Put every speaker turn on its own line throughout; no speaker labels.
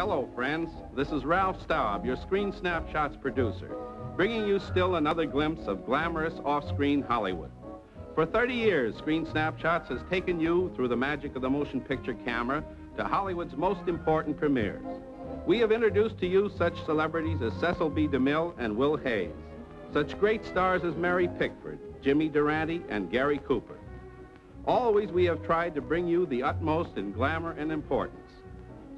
Hello, friends. This is Ralph Staub, your Screen Snapshots producer, bringing you still another glimpse of glamorous off-screen Hollywood. For 30 years, Screen Snapshots has taken you through the magic of the motion picture camera to Hollywood's most important premieres. We have introduced to you such celebrities as Cecil B. DeMille and Will Hays, such great stars as Mary Pickford, Jimmy Durante, and Gary Cooper. Always we have tried to bring you the utmost in glamour and importance.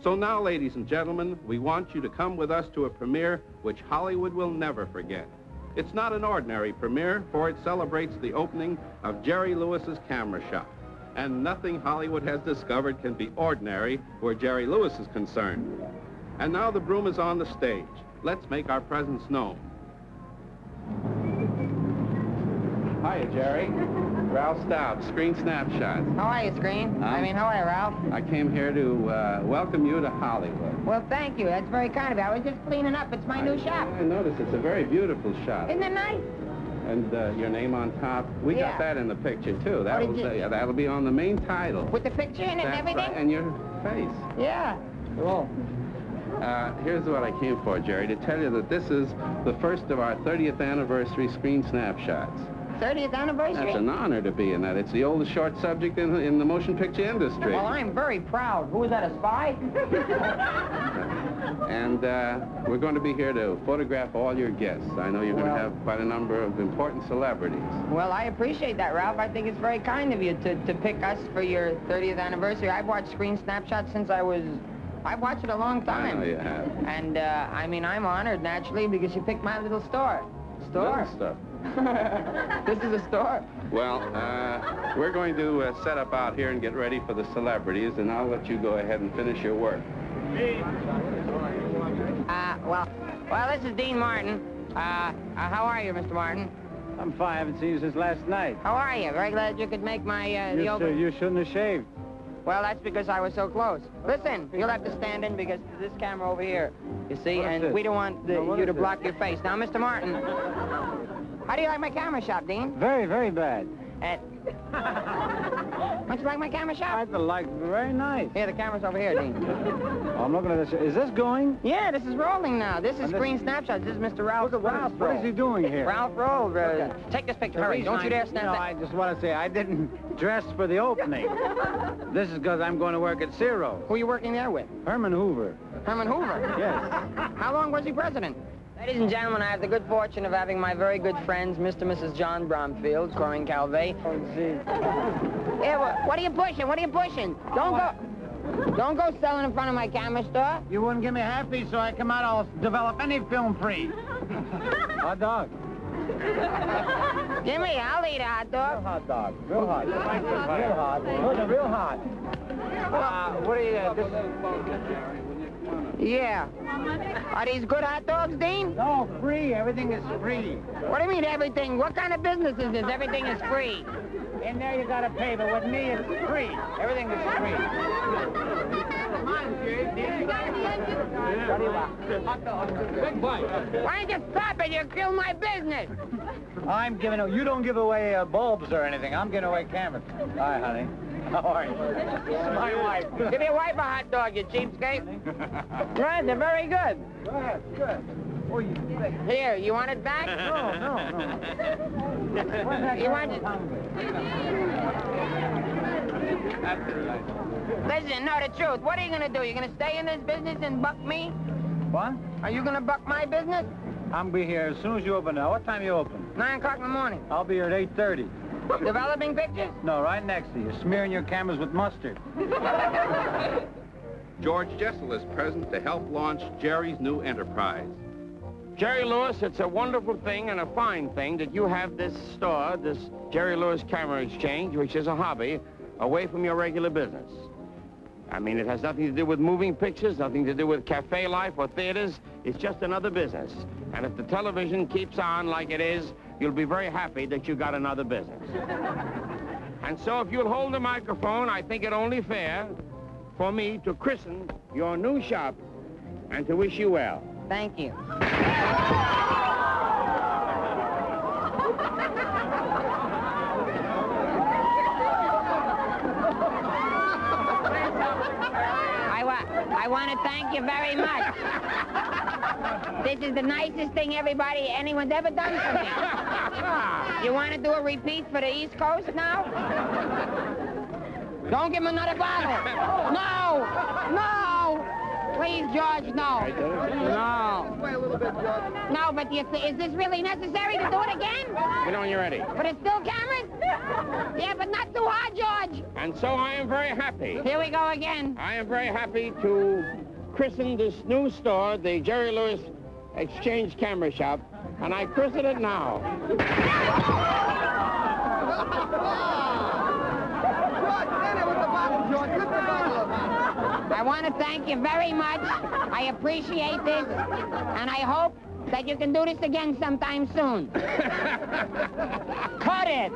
So now, ladies and gentlemen, we want you to come with us to a premiere which Hollywood will never forget. It's not an ordinary premiere, for it celebrates the opening of Jerry Lewis's camera shop. And nothing Hollywood has discovered can be ordinary where Jerry Lewis is concerned. And now the broom is on the stage. Let's make our presence known. Hiya, Jerry. Ralph Staub, Screen Snapshots.
How are you, Screen? I mean, how are you, Ralph?
I came here to uh, welcome you to Hollywood.
Well, thank you. That's very kind of you. I was just cleaning up. It's my
I,
new shop.
I noticed it's a very beautiful shop.
Isn't it nice?
And uh, your name on top. We
Yeah.
got that in the picture, too. That
What
will
did you-
that'll be on the main title.
With the picture in it and everything?
right, And your face.
Yeah. Cool.
Uh, here's what I came for, Jerry, to tell you that this is the first of our 30th anniversary screen snapshots.
30th anniversary?
That's an honor to be in that. It's the oldest short subject in, in the motion picture industry.
Well, I'm very proud. Who is that, a spy?
And uh, we're going to be here to photograph all your guests. I know you're going to have quite a number of important celebrities.
well, I appreciate that, Ralph. I think it's very kind of you to, to pick us for your 30th anniversary. I've watched Screen Snapshot since I was... I've watched it a long
I
time.
know you have.
And, uh, I mean, I'm honored, naturally, because you picked my little store. Store?
Little stuff.
this is a store.
Well, uh, we're going to uh, set up out here and get ready for the celebrities, and I'll let you go ahead and finish your work.
Uh, well, well, this is Dean Martin. Uh, uh, how are you, Mr. Martin?
I'm fine. I haven't seen you since last night.
How are you? Very glad you could make my, uh, the
You,
open...
you shouldn't have shaved.
Well, that's because I was so close. Listen, you'll have to stand in because this camera over here, you see, and
this?
we don't want the,
No,
you to block your face. Now, Mr. Martin, how do you like my camera shop, Dean?
Very, very bad.
Uh, don't you like my camera shop?
I like very nice.
Here, the camera's over here, Dean.
Oh, I'm looking at this. Is this going?
Yeah, this is rolling now. This is
And this-
Snapshots. This is Mr. Ralph.
Look what,
Ralph
what is he doing here?
Ralph Roll. Uh, take this picture.
The
Hurry. Don't you dare stand
know,
there.
I just want to say I didn't dress for the opening. this is because I'm going to work at Zero.
Who are you working there with?
Herman Hover.
Herman Hover.
Yes.
How long was he president? Ladies and gentlemen, I have the good fortune of having my very good friends, Mr. and Mrs. John Bromfield, Corinne Calvet.
Oh, see.
Yeah, what, what are you pushing? What are you pushing? Don't go, don't go selling in front of my camera store.
You wouldn't give me half these, so I come out, I'll develop any film free. hot dog.
Give me, I'll eat a hot
Real
dog.
hot dog. Real hot. Real hot. Look, real hot. Uh, what are you, uh, this...
Yeah. Are these good hot dogs, Dean?
No, free. Everything is free.
What do you mean everything? What kind of business is this? Everything is free.
In there you gotta pay, but with me it's free. Everything is free. What do you want? Big boy.
Why don't you stop it? You kill my business.
I'm giving away, you don't give away uh, bulbs or anything. I'm giving away cameras. Hi, honey. How are you? This is my wife.
Give your wife a hot dog, you cheapskate. Right, they're very good.
Go ahead, good. Oh, you
Here, you want it back?
No, no, no.
You want it? Listen, no, the truth. What are you gonna do? You gonna stay in this business and buck me?
What?
Are you gonna buck my business?
I'll be here as soon as you open now. What time you open?
Nine o'clock in the morning.
I'll be here at 8.30.
Developing pictures?
No, right next to you. Smearing your cameras with mustard.
George Jessel is present to help launch Jerry's new enterprise.
Jerry Lewis, it's a wonderful thing and a fine thing that you have this store, this Jerry Lewis Camera Exchange, which is a hobby, away from your regular business. I mean, it has nothing to do with moving pictures, nothing to do with cafe life or theaters. It's just another business. And if the television keeps on like it is, you'll be very happy that you got another business. and so if you'll hold the microphone, I think it only fair for me to christen your new shop and to wish you well.
Thank you. I, want to thank you very much. This is the nicest thing everybody, anyone's ever done for me. You want to do a repeat for the East Coast now? Don't give him another bottle. No! No! Please, George, no. No.
Wait a little bit, George.
No, but you, is this really necessary to do it again?
You know when you're ready.
But it's still cameras? Yeah, but not too hard, George.
And so I am very happy.
Here we go again.
I am very happy to christen this new store the Jerry Lewis Exchange Camera Shop, and I christen it now.
George, hit it with the bottle, George. Hit the bottle up.
I want to thank you very much. I appreciate this, and I hope that you can do this again sometime soon. Cut it!